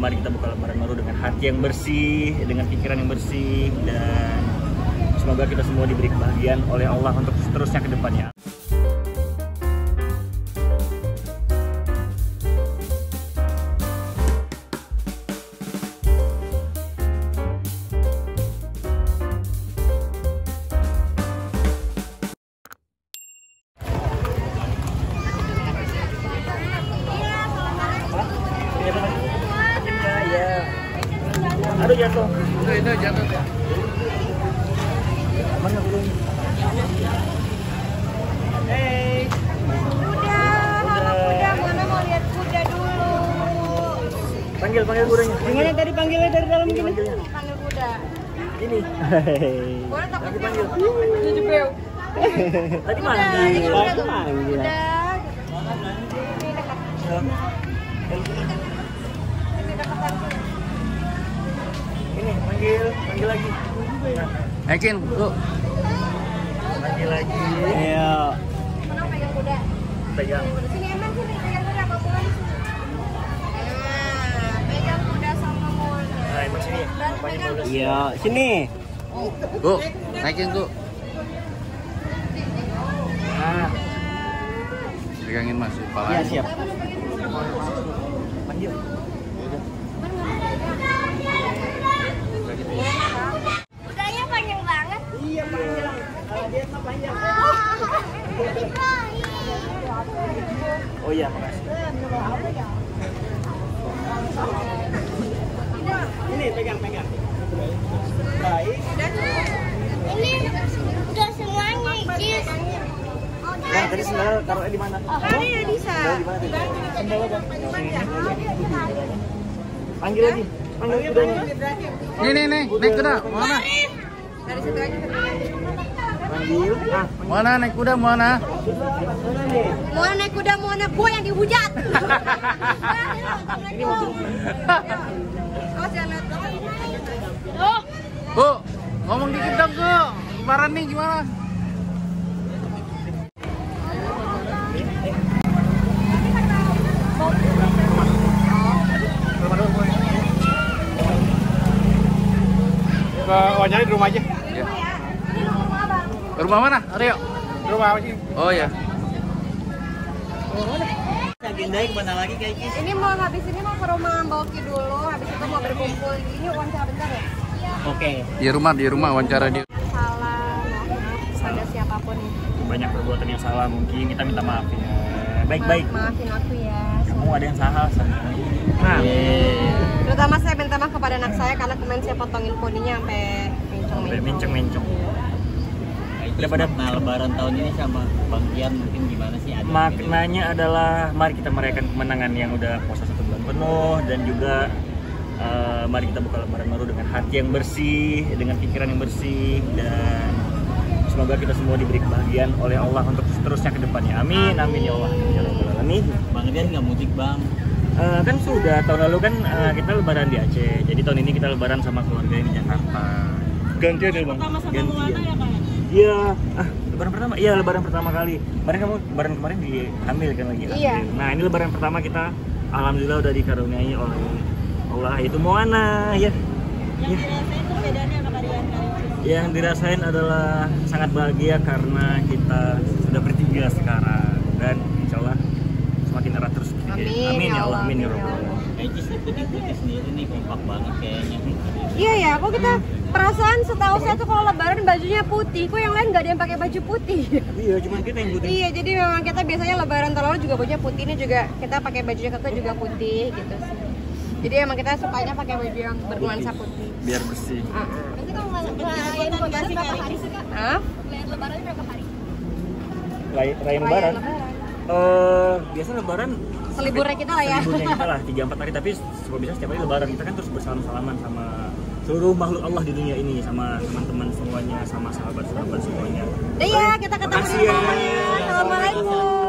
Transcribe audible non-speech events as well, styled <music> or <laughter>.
mari kita buka lembaran baru dengan hati yang bersih, dengan pikiran yang bersih dan semoga kita semua diberi kebahagiaan oleh Allah untuk seterusnya ke depannya. Aduh jatuh. Itu itu jatuh. Mana belum? Hey. Kuda, mama kuda, mana mau lihat kuda dulu. Panggil panggil kudanya. Gimana tadi panggilnya dari dalam gini? Panggil kuda. Ini. <laughs> Boleh takut panggil. Tujuh beo. <laughs> Tadi kuda Tadi manggil. Kuda. Ini dekat. Ini dekatan. Ini panggil, panggil lagi. Ekin, tuh. panggil lagi. Iya. Mana pegang kuda? Pegang. Sini emang sini pegang kuda bawa pulang sini. Nah, pegang kuda sama mulnya. Nah, emang sini. Iya, sini. Tuh, naikin tuh. Nah, Pegangin Mas, kepala. iya siap. Panggil. Kudanya panjang banget. Iya, panjang. Dia mah panjang. Oh iya, makasih. Ini pegang, pegang. Baik. Ini udah semuanya, Jis. Nah, tadi sendal taruhnya di mana? Ada ya. Sendal di mana? Panggil lagi. Panggil kudanya. Nih, nih, nih, naik kuda. Mana? Dari situ aja. Panggil. Ah, Mana naik kuda, mana? Mau naik kuda, mau naik gua yang dihujat. Oh, Bu, ngomong dikit dong, Bu. Lebaran nih gimana? ke wawancara di rumah aja Ya. ini rumah abang. Ke rumah mana, Aryo? di rumah apa sih Oh ya. lagi kayak? Ini mau habis ini mau ke rumah Mbak dulu, habis itu mau berkumpul. Ini wawancara bentar ya. Oke. Di rumah, di rumah wawancara dia. Salah, maaf pada siapa pun. Banyak perbuatan yang salah mungkin kita minta maaf ya. Baik-baik. Ma- Maafin aku ya. Kamu ada yang salah. San. Nah, Terutama saya minta maaf kepada anak saya karena kemarin saya potongin poninya sampai sampai mencong-mencong. Daripada makna lebaran tahun ini sama Bang Kian mungkin gimana sih ada maknanya adalah mari kita merayakan kemenangan yang udah puasa satu bulan penuh dan juga eh, mari kita buka lembaran baru dengan hati yang bersih, dengan pikiran yang bersih dan semoga kita semua diberi kebahagiaan oleh Allah untuk seterusnya ke depannya. Amin, amin ya Allah. Ya Rabbal Alamin. Bang Kian nggak mudik bang Eh, kan sudah tahun lalu kan eh, kita lebaran di Aceh. Jadi tahun ini kita lebaran sama keluarga di Jakarta. Gantian ya bang. Gantian. Iya. Ah, lebaran pertama. Iya lebaran pertama kali. Kemarin kamu lebaran kemarin diambil kan lagi. Iya. ambil. Nah ini lebaran pertama kita alhamdulillah udah dikaruniai oleh Allah itu Moana ya. Yang dirasain perbedaannya apa Yang dirasain adalah sangat bahagia karena kita sudah bertiga sekarang dan insya Allah semakin erat terus. Amin, amin ya Allah, amin ya amin, ya Rabbal Allah. Alamin. kayak Cis putih-putih sendiri nih kompak banget kayaknya Iya ya, kok kita perasaan setahu saya tuh kalau lebaran bajunya putih, kok yang lain nggak ada yang pakai baju putih. Iya, cuma kita yang putih. Iya, jadi memang kita biasanya lebaran tahun lalu juga bajunya putih, ini juga kita pakai baju Jakarta juga putih gitu sih. Jadi emang kita sukanya pakai baju yang bernuansa putih. Biar bersih. Ah, ah. Nanti kalau ngelayan lebaran berapa hari sih kak? Hah? Ngelayan lebaran berapa hari? Lebaran. Raya Eh, biasa lebaran Seliburnya kita lah ya. Liburnya kita lah tiga empat hari tapi kalau bisa setiap hari lebaran kita kan terus bersalam salaman sama seluruh makhluk Allah di dunia ini sama teman-teman semuanya sama sahabat-sahabat semuanya. Udah ya, kita ketemu di ya. rumahnya. Assalamualaikum.